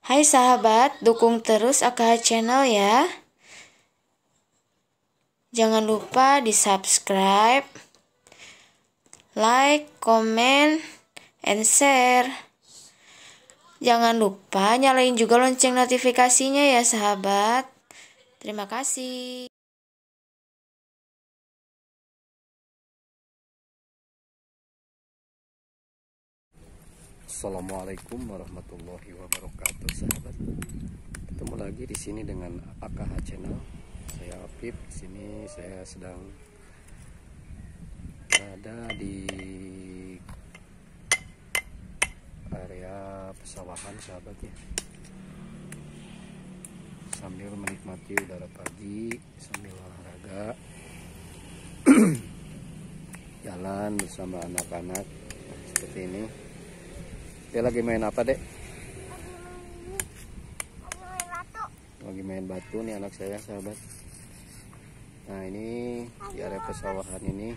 Hai sahabat, dukung terus AKH Channel ya. Jangan lupa di subscribe, like, comment, and share. Jangan lupa nyalain juga lonceng notifikasinya ya sahabat. Terima kasih. Assalamualaikum warahmatullahi wabarakatuh sahabat. Ketemu lagi di sini dengan AKH Channel. Saya Apip di sini saya sedang berada di area pesawahan sahabat ya. Sambil menikmati udara pagi sambil olahraga jalan bersama anak-anak seperti ini dia lagi main apa dek? Lagi main batu nih anak saya sahabat. Nah ini di area pesawahan ini.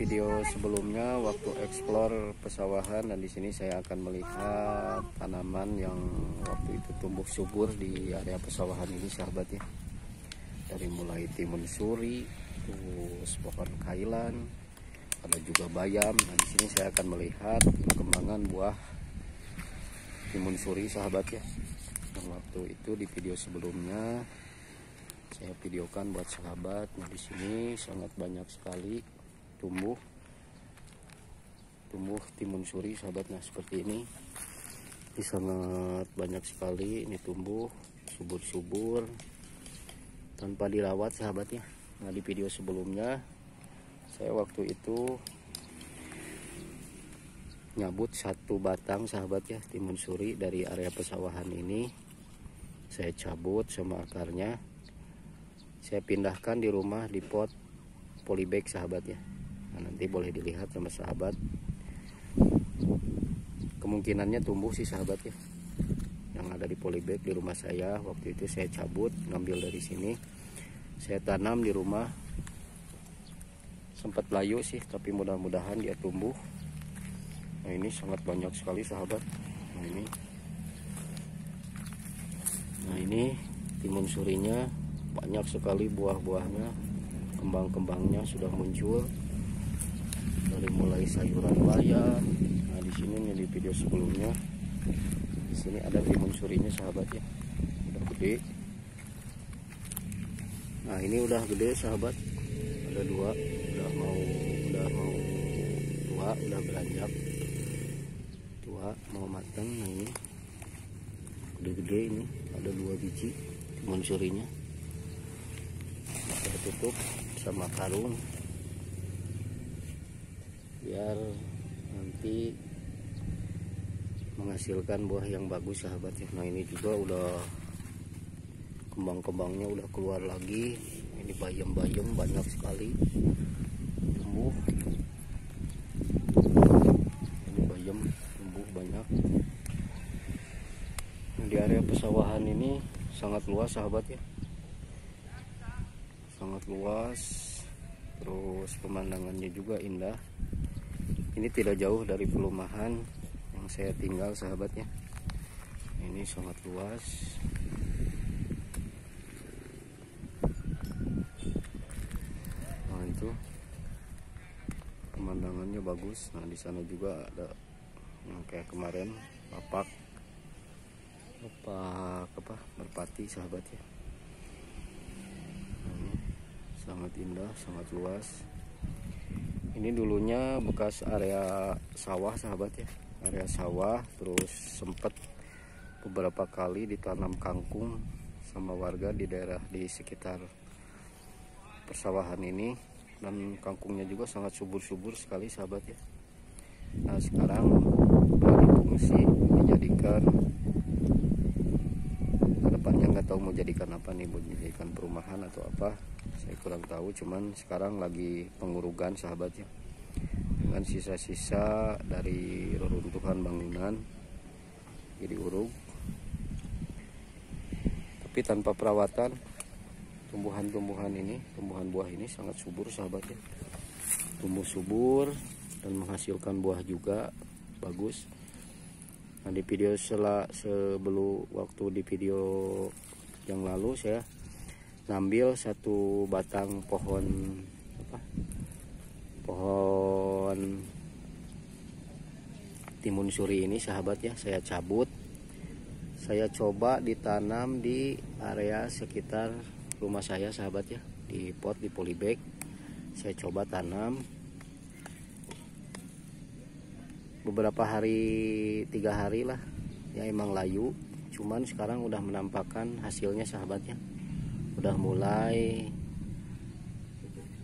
Video sebelumnya waktu eksplor pesawahan dan di sini saya akan melihat tanaman yang waktu itu tumbuh subur di area pesawahan ini sahabat ya. Dari mulai timun suri, terus pohon kailan, ada juga bayam. Nah di sini saya akan melihat perkembangan buah timun suri sahabat ya. Dan waktu itu di video sebelumnya saya videokan buat sahabat. Nah di sini sangat banyak sekali tumbuh tumbuh timun suri sahabat. Nah seperti ini. Ini sangat banyak sekali. Ini tumbuh subur-subur tanpa dirawat sahabat ya. Nah di video sebelumnya saya waktu itu nyabut satu batang sahabat ya timun suri dari area pesawahan ini. Saya cabut sama akarnya. Saya pindahkan di rumah di pot polybag sahabat ya. Nah, nanti boleh dilihat sama sahabat. Kemungkinannya tumbuh sih sahabat ya. Yang ada di polybag di rumah saya waktu itu saya cabut ngambil dari sini. Saya tanam di rumah sempat layu sih tapi mudah-mudahan dia tumbuh. Nah ini sangat banyak sekali sahabat. Nah ini. Nah ini timun surinya. Banyak sekali buah-buahnya. Kembang-kembangnya sudah muncul. Dari mulai sayuran bayam nah di sini di video sebelumnya. Di sini ada timun surinya sahabat ya. Udah gede. Nah ini udah gede sahabat. Ada dua udah beranjak tua mau matang nah ini udah gede ini ada dua biji timun surinya saya tutup sama karung. Biar nanti menghasilkan buah yang bagus sahabat ya. Nah ini juga udah kembang-kembangnya udah keluar lagi. Ini bayam-bayam banyak sekali. Tumbuh ini bayam tumbuh banyak di area pesawahan ini sangat luas sahabat ya. Sangat luas terus pemandangannya juga indah. Ini tidak jauh dari perumahan yang saya tinggal sahabatnya ini sangat luas. Itu pemandangannya bagus. Nah di sana juga ada yang kayak kemarin bapak bapak apa merpati sahabat ya. Sangat indah sangat luas. Ini dulunya bekas area sawah sahabat ya. Area sawah terus sempat beberapa kali ditanam kangkung sama warga di daerah di sekitar persawahan ini. Dan kangkungnya juga sangat subur-subur sekali sahabat ya. Nah sekarang berfungsi nggak tahu mau jadikan apa nih mau jadikan perumahan atau apa saya kurang tahu. Cuman sekarang lagi pengurugan sahabat ya dengan sisa-sisa dari reruntuhan bangunan jadi urug tapi tanpa perawatan tumbuhan-tumbuhan ini tumbuhan buah ini sangat subur sahabat ya tumbuh subur dan menghasilkan buah juga bagus. Nah di video setelah sebelum waktu di video yang lalu saya ngambil satu batang pohon apa? Pohon timun suri ini sahabat ya saya cabut. Saya coba ditanam di area sekitar rumah saya sahabat ya di pot di polybag. Saya coba tanam. Beberapa hari tiga hari lah ya emang layu cuman sekarang udah menampakkan hasilnya sahabatnya. Udah mulai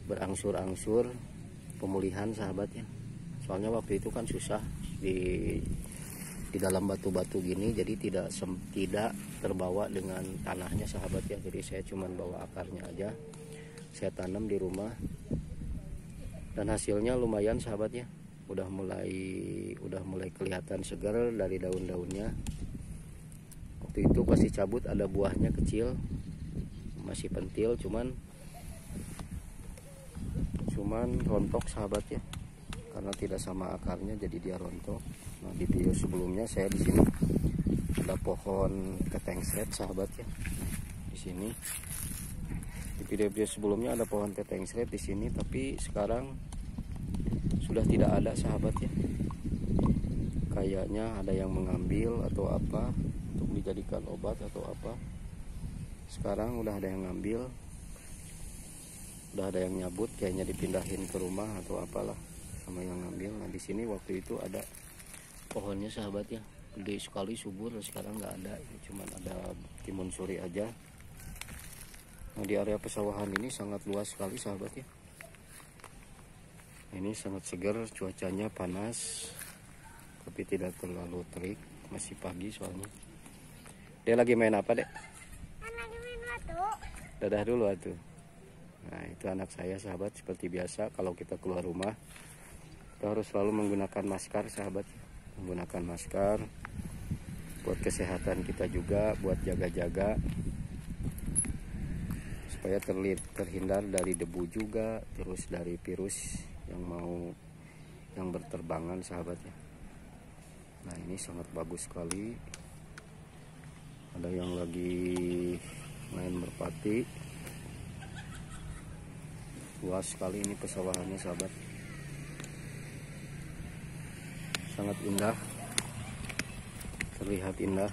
berangsur-angsur pemulihan sahabatnya. Soalnya waktu itu kan susah di di dalam batu-batu gini jadi tidak sem, tidak terbawa dengan tanahnya sahabat ya jadi saya cuman bawa akarnya aja saya tanam di rumah dan hasilnya lumayan sahabatnya. Udah mulai udah mulai kelihatan segar dari daun-daunnya waktu itu pasti cabut ada buahnya kecil. Masih pentil cuman cuman rontok sahabat ya karena tidak sama akarnya jadi dia rontok. Nah di video sebelumnya saya di sini. Ada pohon ketengsret sahabat ya di sini. Di video-video sebelumnya ada pohon ketengsret di sini tapi sekarang sudah tidak ada sahabat ya kayaknya ada yang mengambil atau apa dijadikan obat atau apa. Sekarang udah ada yang ngambil udah ada yang nyabut kayaknya dipindahin ke rumah atau apalah sama yang ngambil. Nah di sini waktu itu ada pohonnya sahabat ya. Gede sekali subur sekarang nggak ada. Cuman ada timun suri aja. Nah di area pesawahan ini sangat luas sekali sahabat ya. Ini sangat segar cuacanya panas tapi tidak terlalu terik. Masih pagi soalnya dia lagi main apa dek? Lagi main batu. Dadah dulu atuh nah itu anak saya sahabat seperti biasa kalau kita keluar rumah kita harus selalu menggunakan masker sahabat. Menggunakan masker buat kesehatan kita juga buat jaga-jaga supaya terlihat terhindar dari debu juga terus dari virus yang mau yang berterbangan sahabatnya nah ini sangat bagus sekali ada yang lagi main merpati. Luas sekali ini pesawahannya sahabat. Sangat indah. Terlihat indah.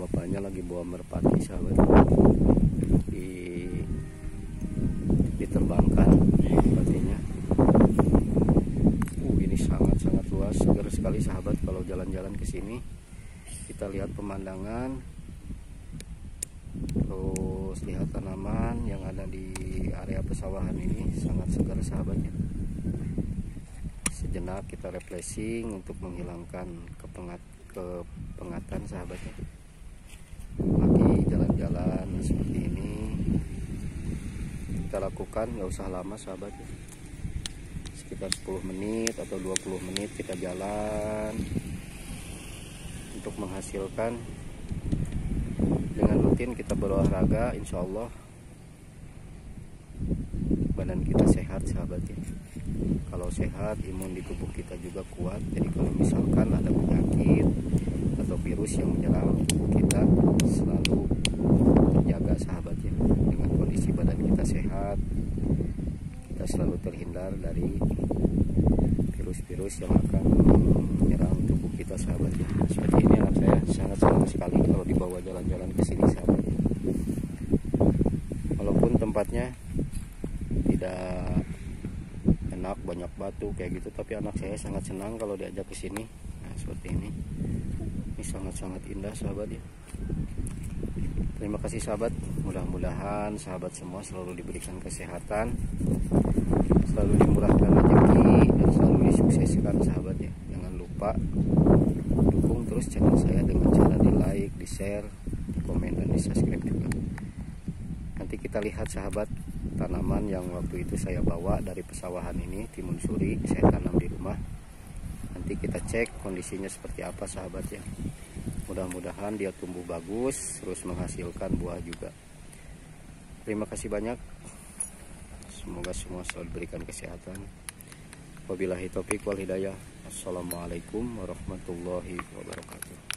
Bapaknya lagi bawa merpati sahabat sekali sahabat kalau jalan-jalan ke sini. Kita lihat pemandangan terus lihat tanaman yang ada di area pesawahan ini sangat segar sahabatnya. Sejenak kita refreshing untuk menghilangkan kepengat kepengatan sahabatnya. Lagi jalan-jalan seperti ini kita lakukan nggak usah lama sahabatnya sekitar 10 menit atau 20 menit kita jalan untuk menghasilkan. Dengan rutin kita berolahraga insya Allah badan kita sehat sahabatnya kalau sehat imun di tubuh kita juga kuat. Jadi kalau misalkan ada penyakit atau virus yang menyerang tubuh kita selalu terjaga sahabatnya dengan kondisi badan kita sehat kita selalu terhindar dari virus-virus yang akan menyerang tubuh kita sahabatnya seperti ini anak saya sangat senang sekali kalau dibawa jalan-jalan ke sini sahabatnya walaupun tempatnya tidak enak banyak batu kayak gitu tapi anak saya sangat senang kalau diajak ke sini. Nah seperti ini. Ini sangat-sangat indah sahabat ya. Terima kasih sahabat mudah-mudahan sahabat semua selalu diberikan kesehatan selalu dimurahkan rezeki dan selalu disukseskan sahabat ya. Jangan lupa dukung terus channel saya dengan cara di like di share di komen dan di subscribe juga. Nanti kita lihat sahabat tanaman yang waktu itu saya bawa dari pesawahan ini timun suri saya tanam di rumah. Nanti kita cek kondisinya seperti apa sahabat ya. Mudah-mudahan dia tumbuh bagus terus menghasilkan buah juga terima kasih banyak. Semoga semua selalu diberikan kesehatan. Wabillahi taufiq wal hidayah. Assalamualaikum warahmatullahi wabarakatuh